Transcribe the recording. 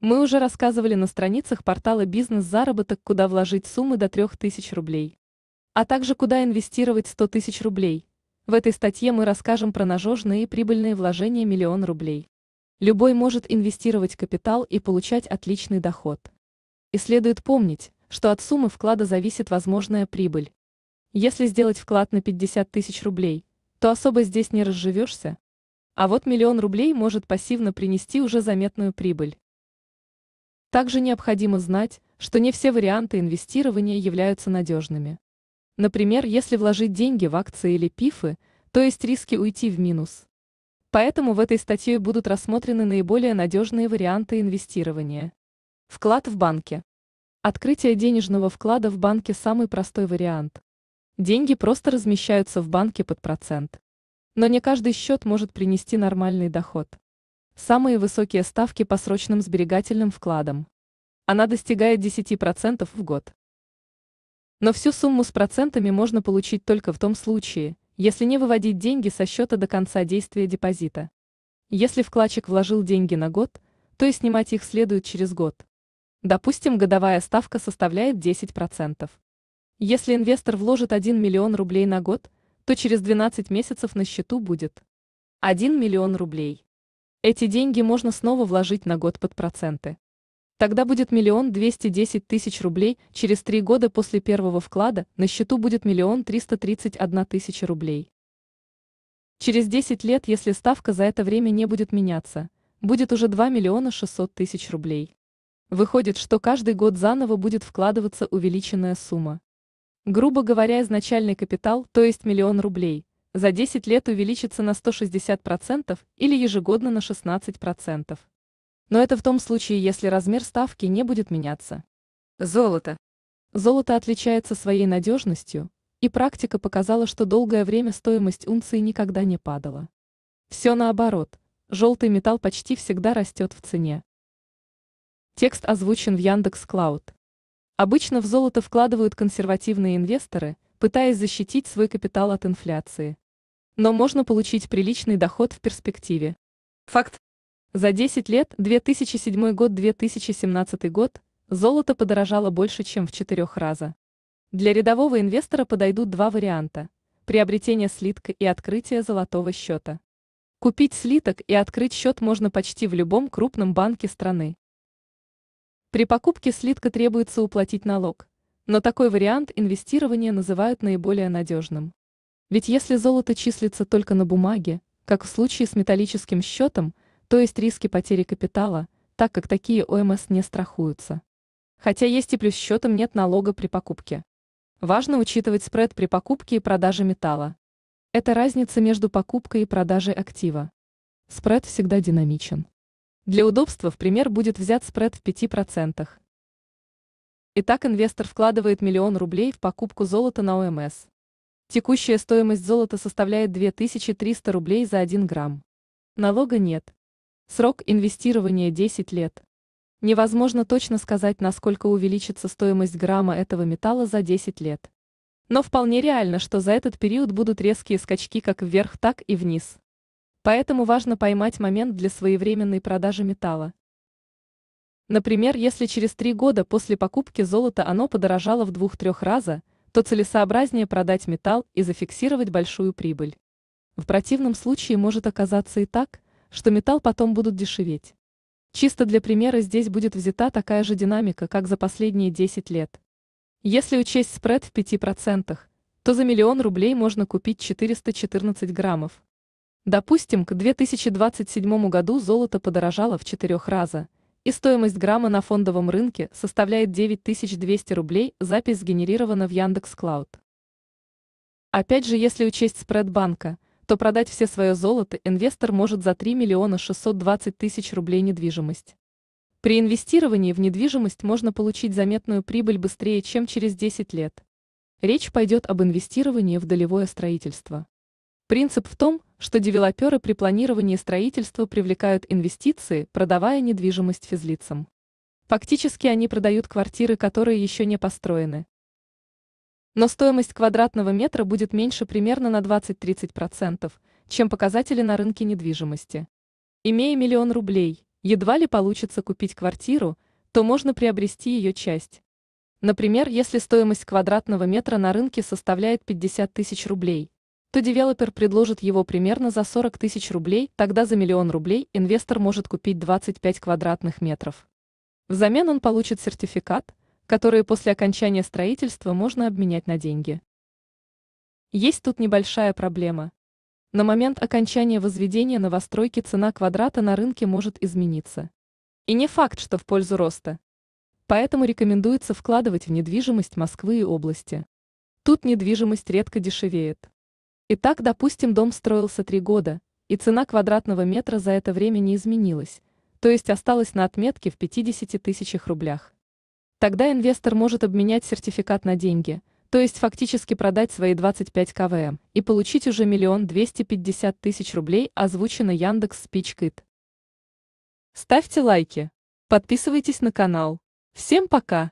Мы уже рассказывали на страницах портала «Бизнес-заработок», куда вложить суммы до 3000 рублей, а также куда инвестировать 100 тысяч рублей. В этой статье мы расскажем про надежные и прибыльные вложения миллион рублей. Любой может инвестировать капитал и получать отличный доход. И следует помнить, что от суммы вклада зависит возможная прибыль. Если сделать вклад на 50 тысяч рублей, то особо здесь не разживешься. А вот миллион рублей может пассивно принести уже заметную прибыль. Также необходимо знать, что не все варианты инвестирования являются надежными. Например, если вложить деньги в акции или пифы, то есть риски уйти в минус. Поэтому в этой статье будут рассмотрены наиболее надежные варианты инвестирования. Вклад в банке. Открытие денежного вклада в банке – самый простой вариант. Деньги просто размещаются в банке под процент. Но не каждый счет может принести нормальный доход. Самые высокие ставки по срочным сберегательным вкладам. Она достигает 10% в год. Но всю сумму с процентами можно получить только в том случае, если не выводить деньги со счета до конца действия депозита. Если вкладчик вложил деньги на год, то и снимать их следует через год. Допустим, годовая ставка составляет 10%. Если инвестор вложит 1 миллион рублей на год, то через 12 месяцев на счету будет 1 миллион рублей. Эти деньги можно снова вложить на год под проценты. Тогда будет миллион двести десять тысяч рублей, через три года после первого вклада на счету будет миллион триста тридцать одна тысяча рублей. Через 10 лет, если ставка за это время не будет меняться, будет уже 2 миллиона 600 тысяч рублей. Выходит, что каждый год заново будет вкладываться увеличенная сумма. Грубо говоря, изначальный капитал, то есть миллион рублей, за 10 лет увеличится на 160% или ежегодно на 16%. Но это в том случае, если размер ставки не будет меняться. Золото. Золото отличается своей надежностью, и практика показала, что долгое время стоимость унции никогда не падала. Все наоборот, желтый металл почти всегда растет в цене. Текст озвучен в Яндекс Клауд. Обычно в золото вкладывают консервативные инвесторы, пытаясь защитить свой капитал от инфляции. Но можно получить приличный доход в перспективе. Факт. За 10 лет, 2007 год-2017 год, золото подорожало больше, чем в 4 раза. Для рядового инвестора подойдут два варианта – приобретение слитка и открытие золотого счета. Купить слиток и открыть счет можно почти в любом крупном банке страны. При покупке слитка требуется уплатить налог, но такой вариант инвестирования называют наиболее надежным. Ведь если золото числится только на бумаге, как в случае с металлическим счетом, то есть риски потери капитала, так как такие ОМС не страхуются. Хотя есть и плюс счетом нет налога при покупке. Важно учитывать спред при покупке и продаже металла. Это разница между покупкой и продажей актива. Спред всегда динамичен. Для удобства в пример будет взят спред в 5%. Итак, инвестор вкладывает миллион рублей в покупку золота на ОМС. Текущая стоимость золота составляет 2300 рублей за 1 грамм. Налога нет. Срок инвестирования 10 лет. Невозможно точно сказать, насколько увеличится стоимость грамма этого металла за 10 лет. Но вполне реально, что за этот период будут резкие скачки как вверх, так и вниз. Поэтому важно поймать момент для своевременной продажи металла. Например, если через три года после покупки золота оно подорожало в двух-трех раза, то целесообразнее продать металл и зафиксировать большую прибыль. В противном случае может оказаться и так, что металл потом будут дешеветь. Чисто для примера здесь будет взята такая же динамика, как за последние 10 лет. Если учесть спред в 5%, то за миллион рублей можно купить 414 граммов. Допустим, к 2027 году золото подорожало в 4 раза – и стоимость грамма на фондовом рынке составляет 9200 рублей, запись сгенерирована в Яндекс Клауд. Опять же, если учесть спред банка, то продать все свое золото инвестор может за 3 миллиона 620 тысяч рублей недвижимость. При инвестировании в недвижимость можно получить заметную прибыль быстрее, чем через 10 лет. Речь пойдет об инвестировании в долевое строительство. Принцип в том, что девелоперы при планировании строительства привлекают инвестиции, продавая недвижимость физлицам. Фактически они продают квартиры, которые еще не построены. Но стоимость квадратного метра будет меньше примерно на 20-30%, чем показатели на рынке недвижимости. Имея миллион рублей, Едва ли получится купить квартиру, то можно приобрести ее часть. Например, если стоимость квадратного метра на рынке составляет 50 тысяч рублей, то девелопер предложит его примерно за 40 тысяч рублей, тогда за миллион рублей инвестор может купить 25 квадратных метров. Взамен он получит сертификат, который после окончания строительства можно обменять на деньги. Есть тут небольшая проблема. На момент окончания возведения новостройки цена квадрата на рынке может измениться. И не факт, что в пользу роста. Поэтому рекомендуется вкладывать в недвижимость Москвы и области. Тут недвижимость редко дешевеет. Итак, допустим, дом строился три года, и цена квадратного метра за это время не изменилась, то есть осталась на отметке в 50 тысячах рублях. Тогда инвестор может обменять сертификат на деньги, то есть фактически продать свои 25 КВМ и получить уже миллион двести пятьдесят тысяч рублей, озвучено Яндекс Спичкит. Ставьте лайки, подписывайтесь на канал. Всем пока!